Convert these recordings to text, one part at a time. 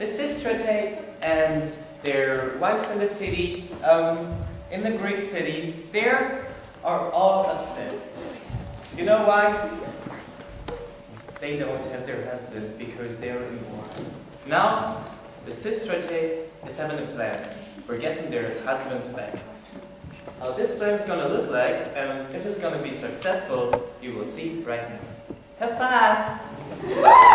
Lysistrate and their wives in the city, um, in the Greek city, they are all upset. You know why? They don't have their husband because they are in war. Now, Lysistrate is having a plan for getting their husbands back. How this plan is gonna look like, and if it's gonna be successful, you will see right now. Have fun!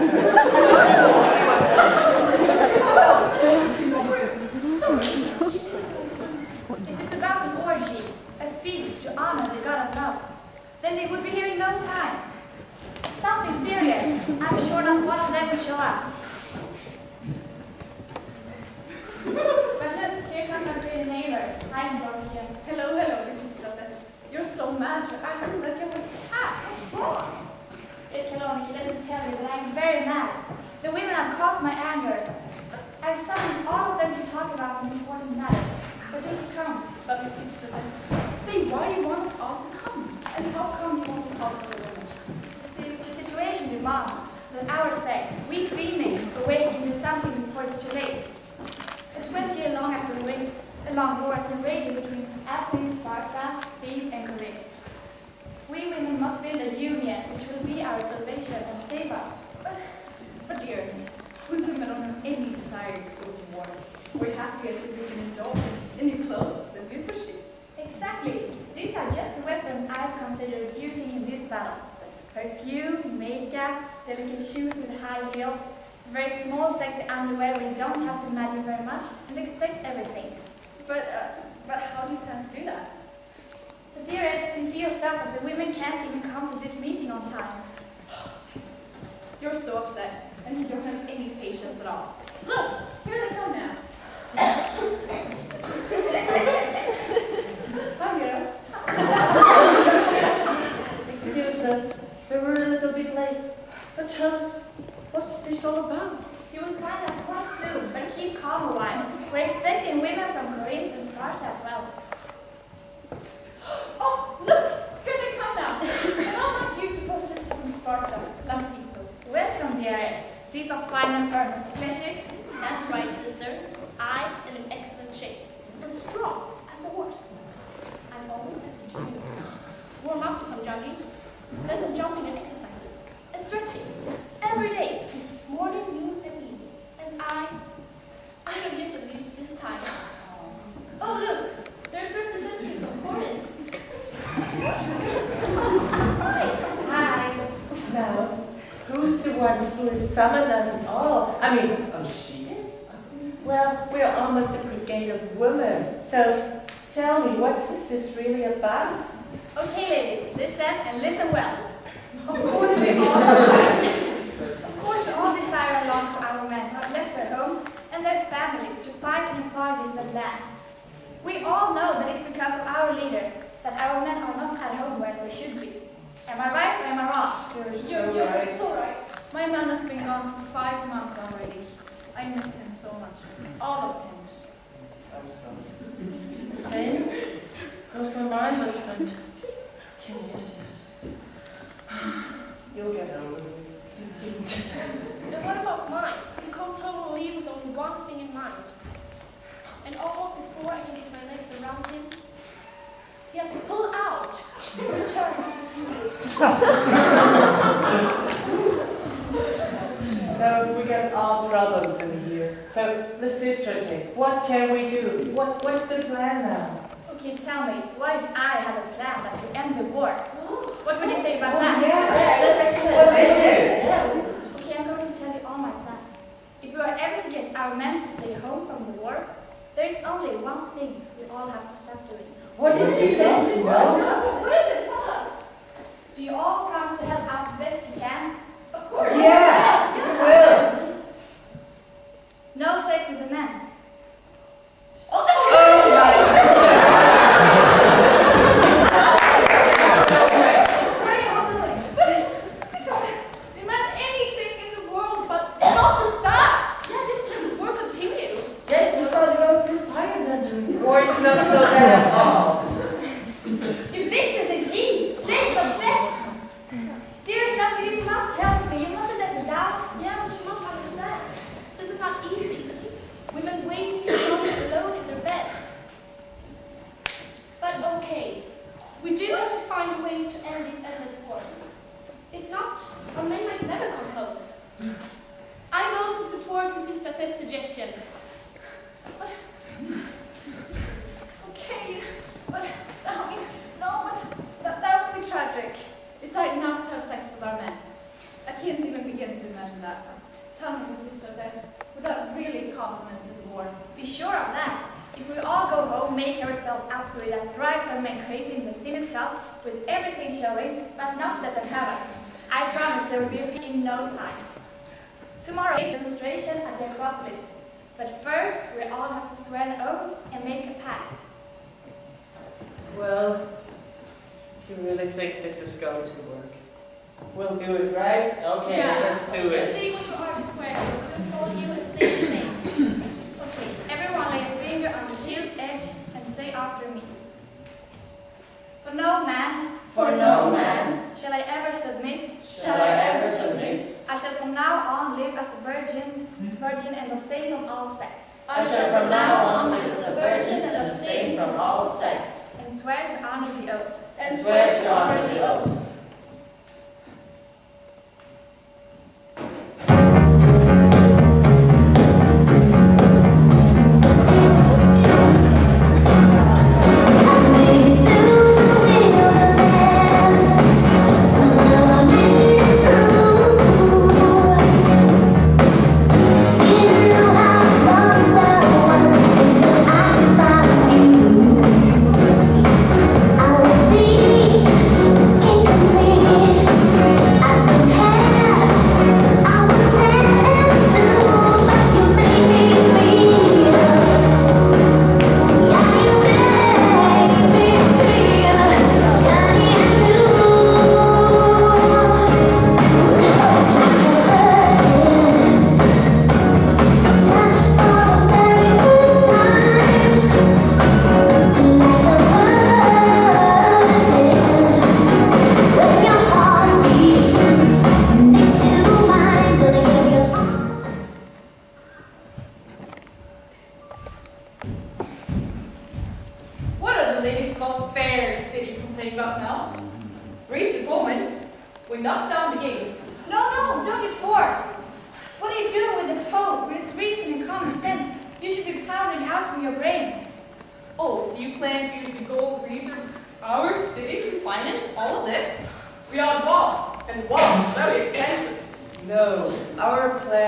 Música late. A 20-year long, long war has been raging between athletes, Sparta, small, sexy underwear where you don't have to imagine very much and expect everything. But, uh, but how do you plan to do that? But dearest, you see yourself that the women can't even for five months already. I miss him so much. All of him. I'm sorry. Same goes for my husband. can't miss years. You'll get over And what about mine? He comes home and leaves with only one thing in mind. And almost before I can get my legs around him, he has to pull out and return to the field. so we got all problems in here. So, the sister Jane, what can we do? What What's the plan now? Okay, tell me, what if I had a plan that would end the war? What would you say about Oh, that? yeah. What is it? Okay, I'm going to tell you all my plan. If we are ever to get our men to stay home from the war, there is only one thing we all have to stop doing. What is it? Please Well- What is it? Tell us. Do you all promise to help out the best you can? Of course. Yeah, we will. No sex with the men. Oh, that's Demand anything in the world, but not that. Yeah, just let the war continue. Yes, we saw the road through fire dungeon. War is not so bad at all. You fix this and key. Snakes of sex. Dear Snuffy, you must help me. You mustn't let me down. Yeah, but you must understand. This is not easy. Women waiting alone alone in their beds. But okay, we do have to find a way to end these endless wars. If not, our men might never come home. I'm going to support Mrs. Strate's suggestion. But- Okay, but I mean, no, but that, that would be tragic. Decide not to have sex with our men. I can't even begin to imagine that. Tell me, sister, that would that really cause an end to the war? Be sure of that. If we all go home, make ourselves up to it, that drives our men crazy in the thinnest club, with everything showing, but not let them have us. I promise there will be a peace in no time. Tomorrow, a demonstration at the Acropolis. But first, we all have to swear an oath and make a pact. Well, do you really think this is going to work? We'll do it, right? Okay, let's do Just it. say what you are to swear. We'll call you and say the same. okay, everyone lay a finger on the shield's edge and say after me. For no man, For no man shall I ever submit, shall I ever. I shall from now on live as a virgin, virgin and abstain from all sex. I shall from now on live as a virgin and abstain from all sex. And swear to honor the oath. And swear to honor the oath.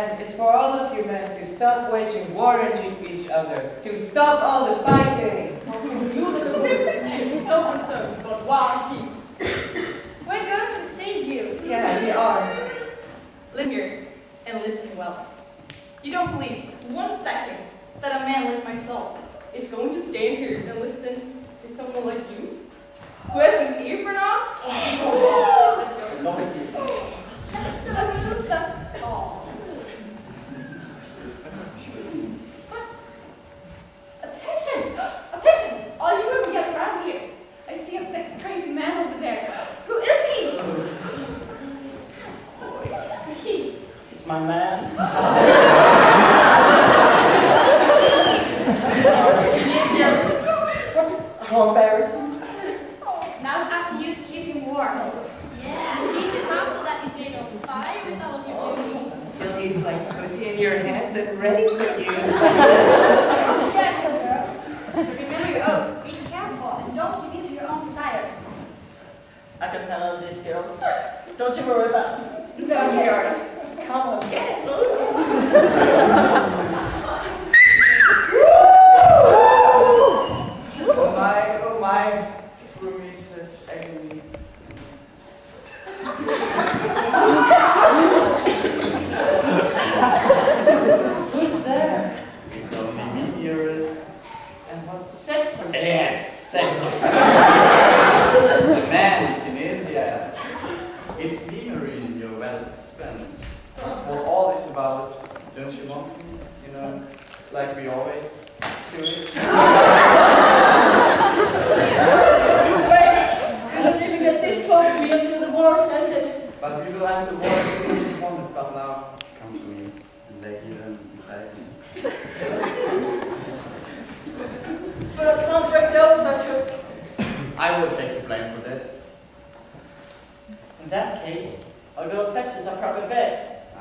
Our plan is for all of you men to stop waging war against each other, to stop all the fighting. You the women, so concerned about war and peace. We're going to save you. Yeah, we are. Listen here, and listen well. You don't believe one second that a man like myself is going to stand here and listen to someone like you, who has an apron on? Let's go. That's so That's, that's all. Attention! Attention! All you women get around here. I see a sex crazy man over there. Who is he? Who is he? It's my man. How embarrassing. Now it's up to you to keep him warm. Yeah, heat him up so that he stays on fire with all of your beauty. Till it's like put in your hands and ready for you. Yeah, little girl. Remember your oath. Be careful and don't give in to your own desire. I can handle these girls. Don't you worry about it. No, George. Come on, get it. Oh my, oh my, threw me such agony. Who's there? It's only me, dearest. And what sex are Yes, sex. A man, Kinesias. It's me, Marine, your well spent. That's what all is about. Don't you want me? You know, like we always do it. Wait! We don't even get this close to me until the war's ended. But we will end the war as soon as we want it. But now, come to me and lay here beside me. But I can't break the oath that you... I will take the blame for that. In that case, I'll go fetch us a proper bed.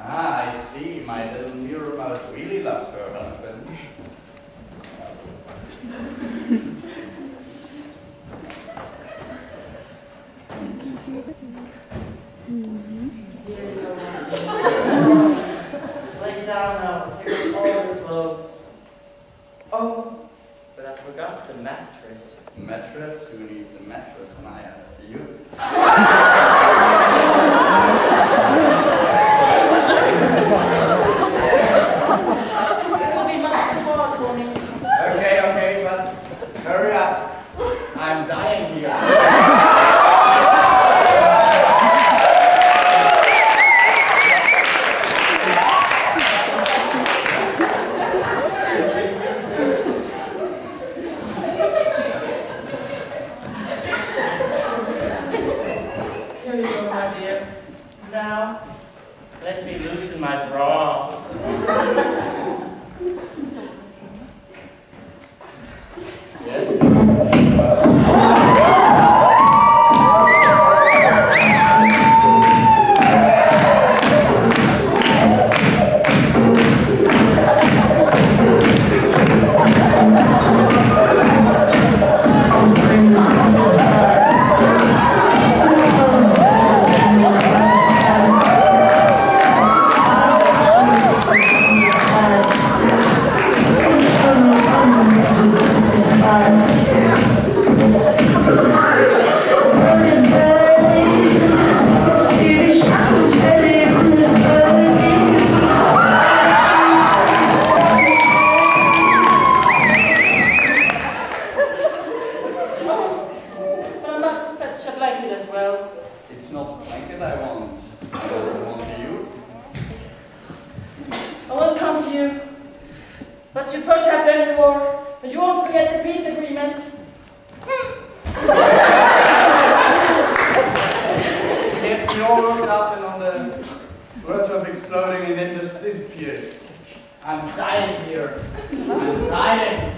Ah, I see. My little mirror mouse really I'm dying here. I'm dying.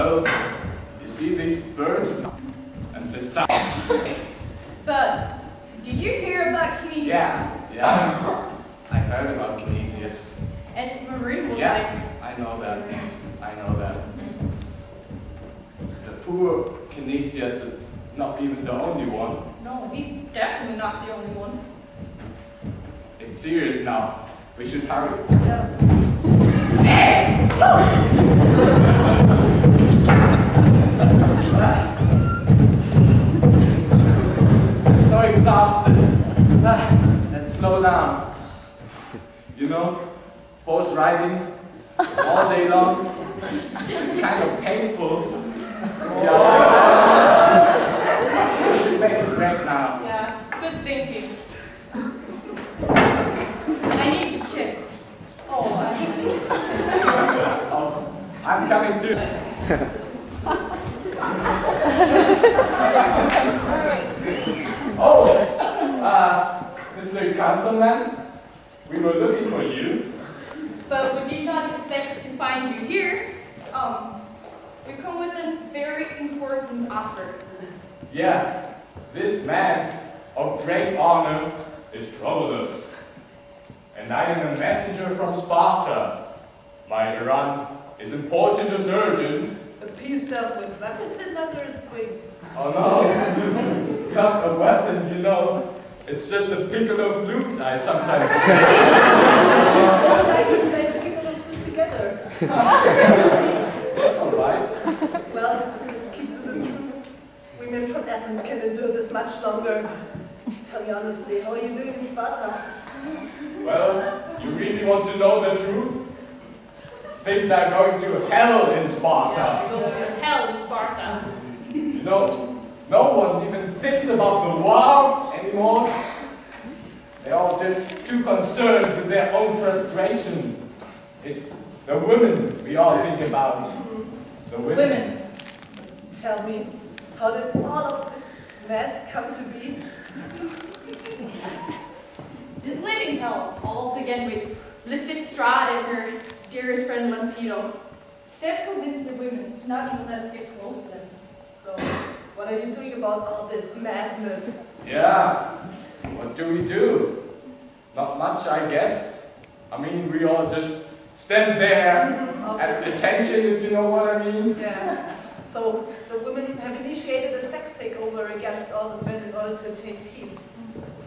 Well, you see these birds and the sun. But did you hear about Kitty? Yeah, yeah. I heard about Kinesias. And Marie was Yeah, I know that. I know that. The poor Kinesias is not even the only one. no, he's definitely not the only one. It's serious now. We should hurry. I'm so exhausted. Ah, Let's slow down. You know, horse riding all day long is kind of painful. Yeah. We should make a break now. Yeah, good thinking. I need to kiss. Oh, I need Oh, I'm coming too. oh, uh, Mr. Councilman, we were looking for you. But we did not expect to find you here. Um, we come with a very important offer. Yeah, this man of great honor is Troublous. And I am a messenger from Sparta. My errand is important and urgent. A piece dealt with weapons and under its wing. Oh no, not a weapon, you know. It's just a piccolo flute I sometimes play. And I can play of food together. That's alright. Well, let's keep to the truth. Women from Athens can endure this much longer. Tell me honestly, how are you doing in Sparta? Well, you really want to know the truth? Things are going to hell in Sparta. Go to hell, in Sparta. You know, no one even thinks about the war anymore. They're all just too concerned with their own frustration. It's the women we all think about. The women. Women. Tell me, how did all of this mess come to be? This living hell all began with Lysistrata and her dearest friend Lampito. They've convinced the women to not even let us get close to them. So, what are you doing about all this madness? Yeah. What do we do? Not much, I guess. I mean, we all just stand there mm-hmm. at attention, if you know what I mean. Yeah. So, the women have initiated a sex takeover against all the men in order to attain peace.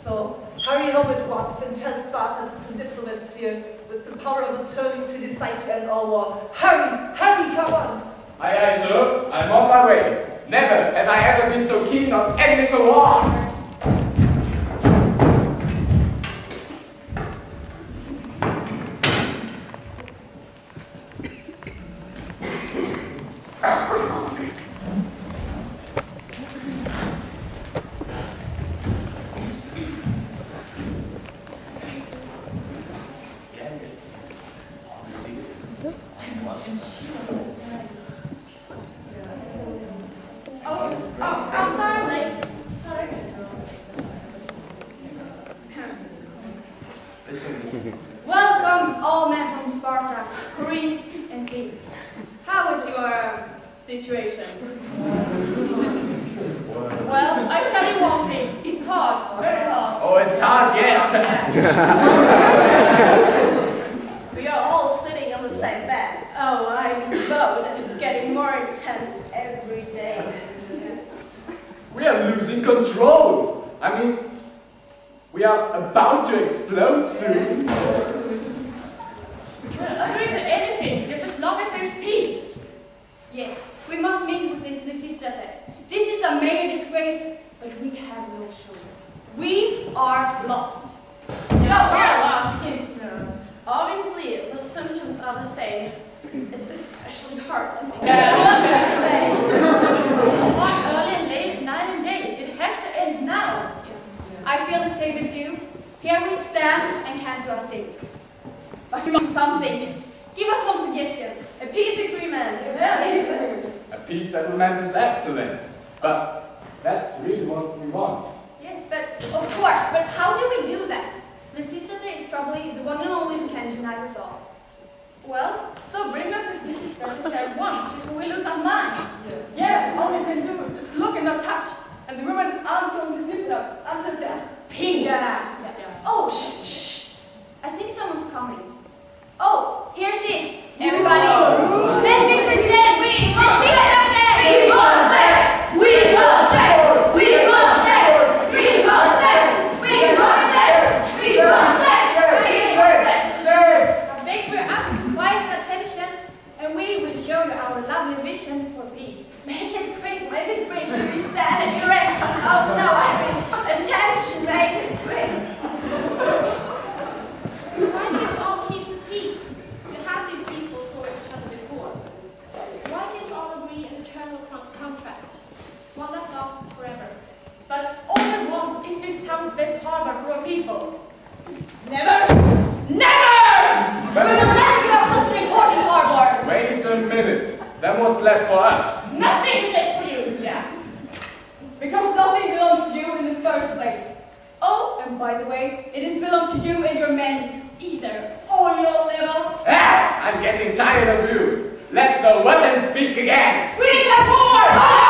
So, hurry home at once and tell Sparta to send diplomats here the power of attorney to decide to end all war. Hurry! Hurry! Come on! Aye, aye, sir. I'm on my way. Never have I ever been so keen on ending a war. Oh, oh, I'm sorry, lady. Sorry. Listen, Welcome, all men from Sparta, Corinth, and Thebes. How is your um, situation? Well, I tell you one thing. It's hard. Very hard. oh, it's hard, yes. We are all sitting on the same bed. Oh, I'm bored and it's getting more intense every day. We are losing control. I mean, we are about to explode soon. Well, agree to anything, just as long as there's peace. Yes, we must meet with this Lysistrata. This is a major disgrace, but we have no choice. We are lost. No, we are lost. No. Obviously, the symptoms are the same. It's especially hard. I by the way. It didn't belong to you and your men either. Oh, you'll. Ah! I'm getting tired of you. Let the weapons speak again. We need a war!